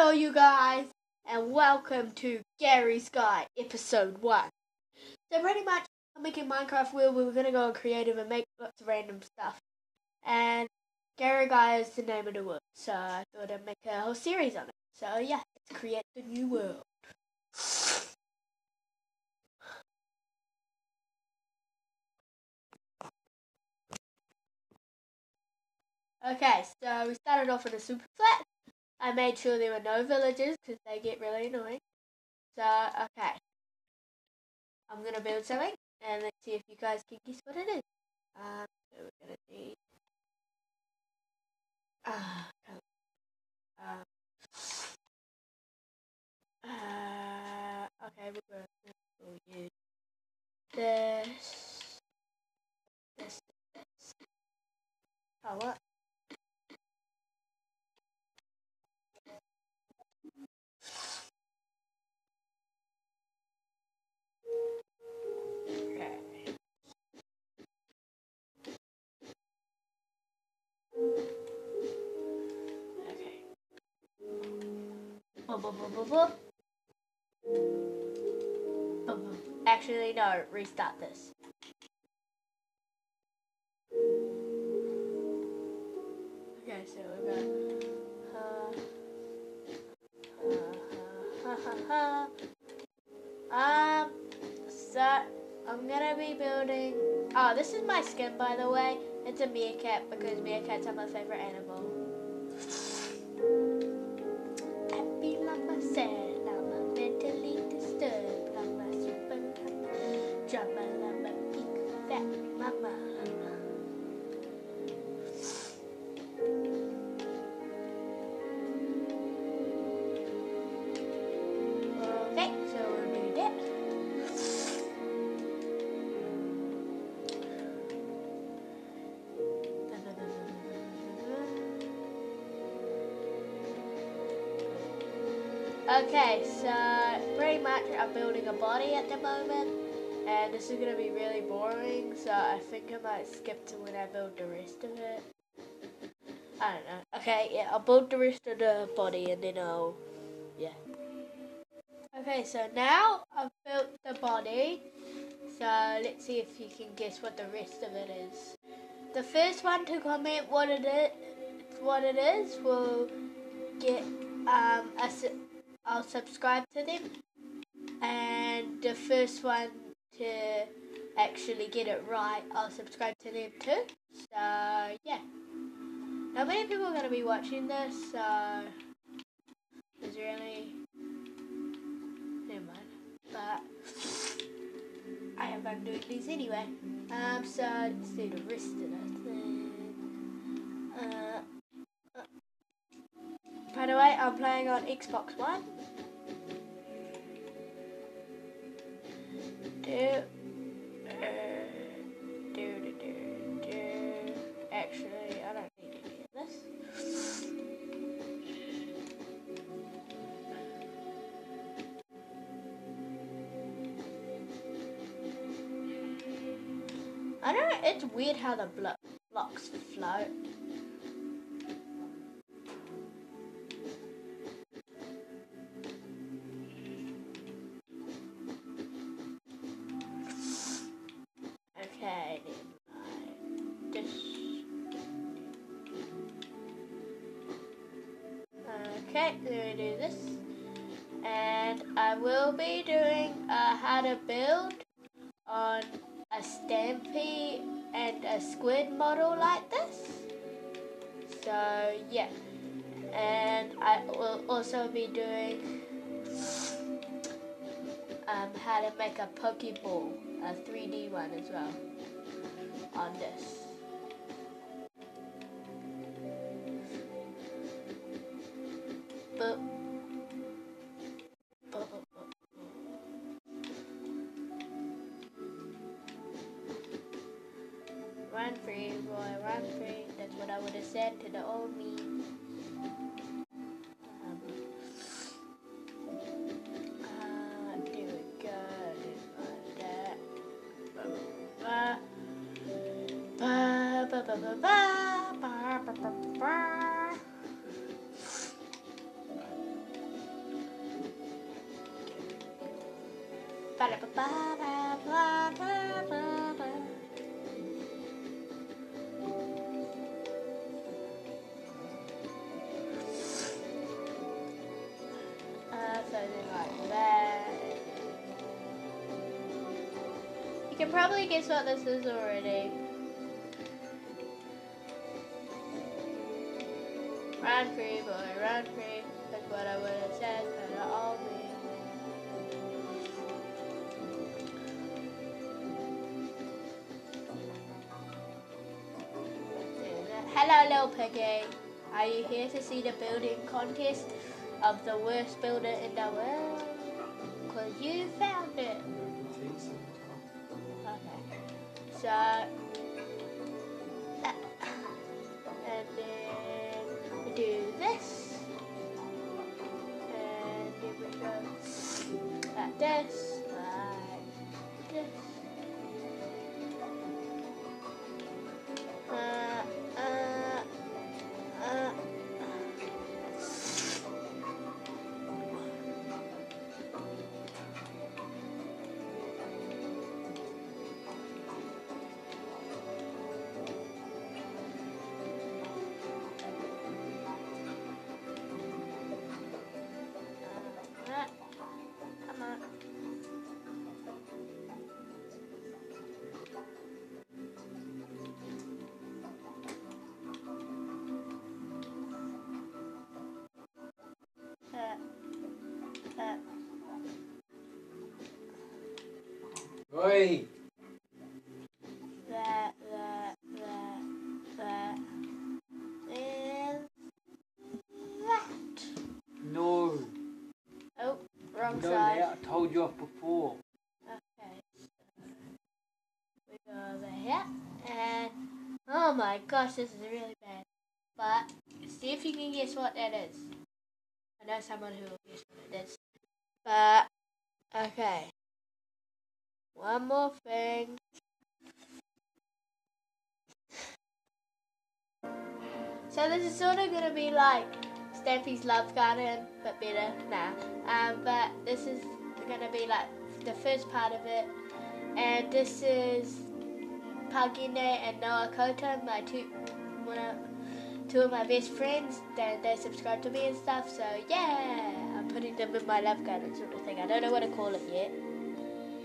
Hello, you guys, and welcome to Gary's Guide, Episode 1. So, pretty much, I'm making Minecraft where we are gonna go creative and make lots of random stuff. And Gary Guide is the name of the world, so I thought I'd make a whole series on it. So, yeah, let's create the new world. Okay, so we started off with a super flat. I made sure there were no villages because they get really annoying. So, okay. I'm going to build something and let's see if you guys can guess what it is. Um, so we're going to need... Ah, uh, um, uh, okay, we're going to use this, this, this. Oh, what? Actually, no, restart this. Okay, so we're going ha, uh, ha, uh, ha, uh, ha, Um, so I'm gonna be building. Oh, this is my skin, by the way. It's a meerkat because meerkats are my favorite animal. Okay, so pretty much I'm building a body at the moment, and this is going to be really boring, so I think I might skip to when I build the rest of it. I don't know. Okay, yeah, I'll build the rest of the body, and then I'll, yeah. Okay, so now I've built the body, so let's see if you can guess what the rest of it is. The first one to comment what it is, what it is will get um, a I'll subscribe to them. And the first one to actually get it right, I'll subscribe to them too. So, yeah. Not many people are going to be watching this, so there's really. Never mind. But I have fun doing these anyway. Um, so let's do the rest of the the way, I'm playing on Xbox One. do, uh, do, do, do, do. Actually, I don't need any of this. I don't know, it's weird how the blo blocks float. Okay, me do this. And I will be doing uh, how to build on a Stampy and a squid model like this. So yeah. And I will also be doing um, how to make a Pokeball, a 3D one as well, on this. Run free, boy, run free. That's what I would have said to the old me. Um, uh, do it good, that. Ba ba ba ba ba ba ba ba ba ba. Can probably guess what this is already. Round free, boy, round free. That's what I would have said, but all me. Hello, little piggy. Are you here to see the building contest of the worst builder in the world? Cause you found it. Okay. So, uh, and then we do this, and then we go like this, Oi! that, that, that, that, that. No! Oh, wrong no, side. I told you off before. Okay, so we go over here, and oh my gosh, this is really bad. But see if you can guess what that is. I know someone who will guess what it is. But okay, one more thing. So this is sort of gonna be like Stampy's Love Garden, but better now. Um, but this is gonna be like the first part of it, and this is Pagine and Noah Kota, my two, one of, two of my best friends. They they subscribe to me and stuff. So yeah, I'm putting them in my love garden sort of thing. I don't know what to call it yet.